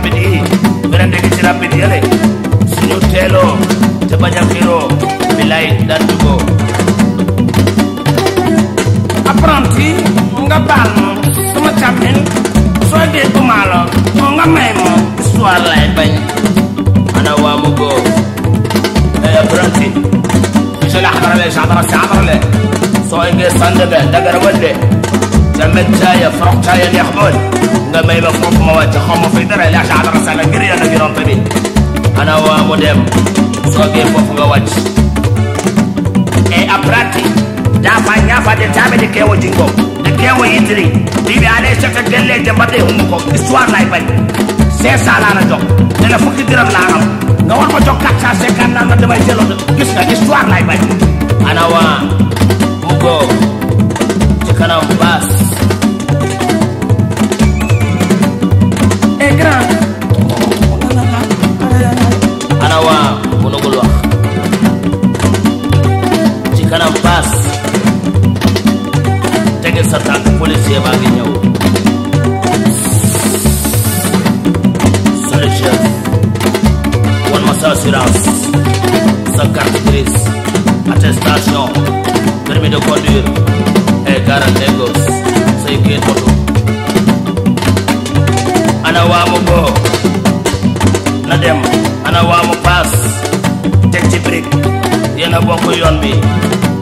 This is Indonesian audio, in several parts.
berarti, berende kici rapidi yale suñu telo te baña xiro dan dugo apprenti nga bal mo suma chamin so itu kumalo mo nga may mo histoire Anak wa go ay eh, apprenti monsieur la xamara le. Gendarme c'est le so dagar wande caaya neex bool nga may ma foofu ma wàcc xaw ma fay dara la xadara sala ngir yàlla ngi rompe bi ana waa mu dem soo gee foofu nga wàcc e apprenti dafa ñafa de taɓe de kewo jingo de kewo yitiri ɗiɓe ale sata gelleje mbaɗe hummu ko histoire lay bañ c'est ça lana jog nene fukki diram lanam nga war ma jog 450 nan na damay jeloto gis policier baa ngi ñëw sunu wan ma sa assurance sa carte a bi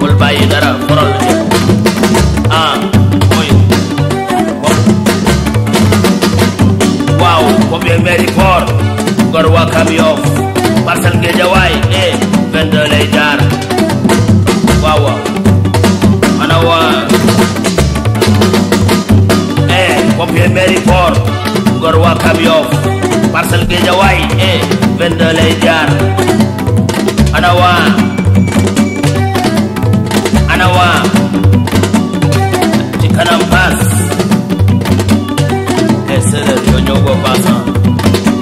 bul dara port gor waa kam yoof parcelle géejawaay eh 22 lay jaar waaw ana waa eh port gor waa kam yoof parcelle géejawaay eh 22 lay jaar ana waa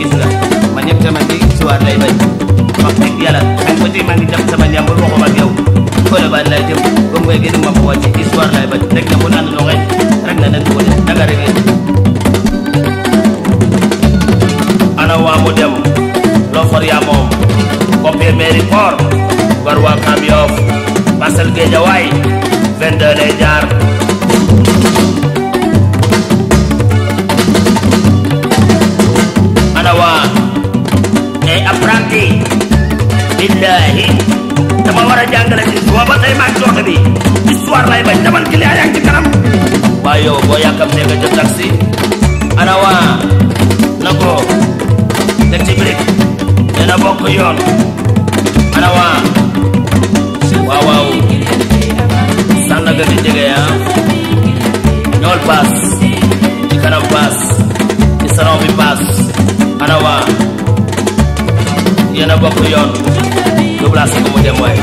gis nga ma ñëpp sama ngi histoire lay bañ. Wax dëgg yàlla xëy ba tey maa ngi dem sama njàmbur waxuma ak yow. Ba lay jëm ma fa wàcc histoire lay bañ. Rek na bu naan loxee rek na nen ko de danga rek ana waa mu dem loo for yaa moom. Pompier mairie port gor waa kam yoof parcelle géejawaay 22 lay jaar. Apprenti billahi dama war a jàngale ci suba ba tey maa ngi joote bi histoire lay bañ damal ki yaa ngi ci kanam waa yow boo yàkkamtee nga jël taxi ana waa na ko teg ci brique dina bokk yoon ana waa waaw waaw Sandaga di jege ñool paas bokk yoon doublage ko mu dem waay